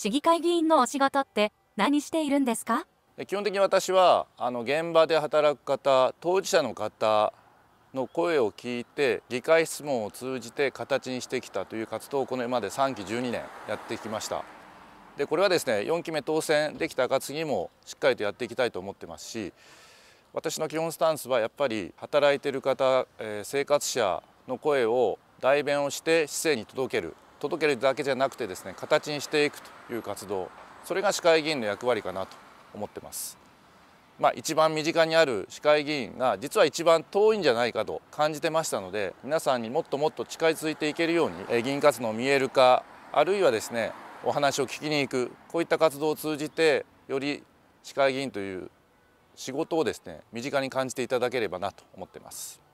市議会議員のお仕事って何しているんですか？基本的に私はあの現場で働く方当事者の方の声を聞いて議会質問を通じて形にしてきたという活動をこのまで3期12年やってきました。でこれはですね4期目当選できた暁にもしっかりとやっていきたいと思ってますし私の基本スタンスはやっぱり働いてる方、えー、生活者の声を代弁をして市政に届ける届けるだけじゃなくてですね形にしていくという活動それが市会議員の役割かなと思ってます。まあ、一番身近にある市会議員が実は一番遠いんじゃないかと感じてましたので皆さんにもっともっと近づいていけるように議員活動を見える化あるいはですねお話を聞きに行くこういった活動を通じてより市会議員という仕事をですね身近に感じていただければなと思ってます。